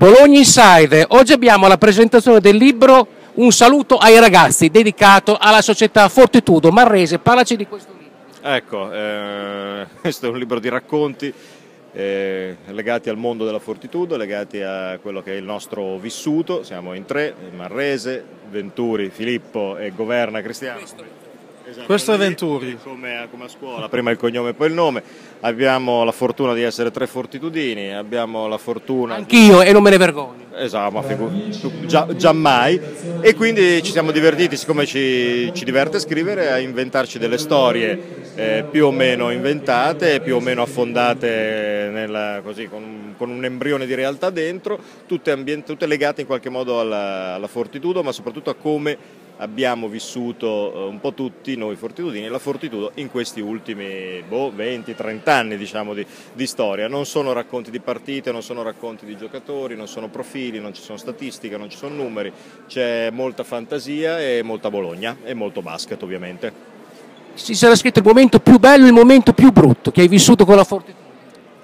Bologna Inside, oggi abbiamo la presentazione del libro Un saluto ai ragazzi, dedicato alla società Fortitudo. Marrese, parlaci di questo libro. Ecco, eh, questo è un libro di racconti eh, legati al mondo della Fortitudo, legati a quello che è il nostro vissuto. Siamo in tre, Marrese, Venturi, Filippo e Governa Cristiano. Esatto, Questo è Venturi. Come, come, a scuola, prima il cognome e poi il nome. Abbiamo la fortuna di essere tre fortitudini, abbiamo la fortuna... Anch'io e non me ne vergogno. Esatto, ma figu... già, già, mai. E quindi ci siamo divertiti, siccome ci, ci diverte scrivere, a inventarci delle storie eh, più o meno inventate, più o meno affondate nella, così, con, con, un embrione di realtà dentro, tutte, ambient... tutte legate in qualche modo alla, alla fortitudo, ma soprattutto a come abbiamo vissuto eh, un po' tutti noi fortitudini la fortitudo in questi ultimi boh, 20-30 anni diciamo, di, di, storia. Non sono racconti di partite, non sono racconti di giocatori, non sono profili, non ci sono statistiche, non ci sono numeri, c'è molta fantasia e molta Bologna e molto basket ovviamente. Si sarà scritto il momento più bello e il momento più brutto che hai vissuto con la fortitudo?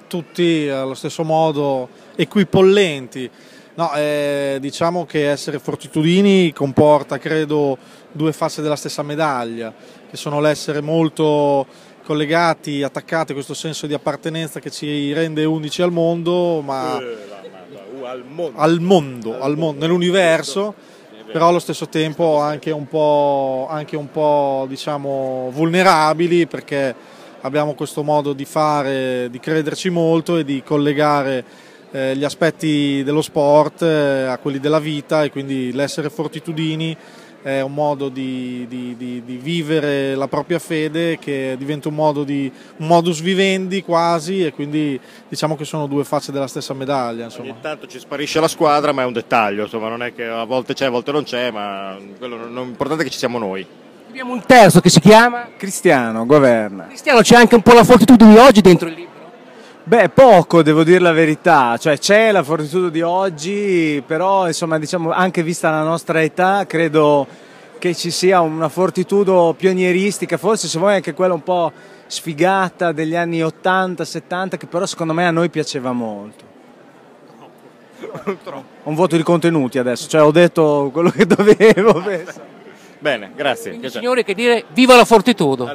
Tutti allo stesso modo equipollenti No, eh, diciamo che essere fortitudini comporta, credo, due facce della stessa medaglia, che sono l'essere molto collegati, attaccati a questo senso di appartenenza che ci rende unici al mondo, ma eh, al mondo, al mondo, al mondo nell'universo, però allo stesso tempo anche un po', anche un po' diciamo, vulnerabili perché abbiamo questo modo di fare, di crederci molto e di collegare gli aspetti dello sport eh, a quelli della vita e quindi l'essere fortitudini è un modo di, di, di, di, vivere la propria fede che diventa un, modo di, un modus vivendi quasi e quindi diciamo che sono due facce della stessa medaglia. Insomma. Ogni tanto ci sparisce la squadra ma è un dettaglio, insomma, non è che a volte c'è, a volte non c'è, ma l'importante è che ci siamo noi. Abbiamo un terzo che si chiama Cristiano, governa. Cristiano, c'è anche un po' la fortitudine di oggi dentro il libro. Beh, poco devo dire la verità, cioè c'è la fortitudo di oggi, però insomma diciamo anche vista la nostra età credo che ci sia una fortitudo pionieristica, forse se vuoi anche quella un po' sfigata degli anni 80-70 che però secondo me a noi piaceva molto. Un voto di contenuti adesso, cioè ho detto quello che dovevo. Bene, grazie. Quindi, signori che dire viva la fortitudo.